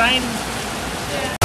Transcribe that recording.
sign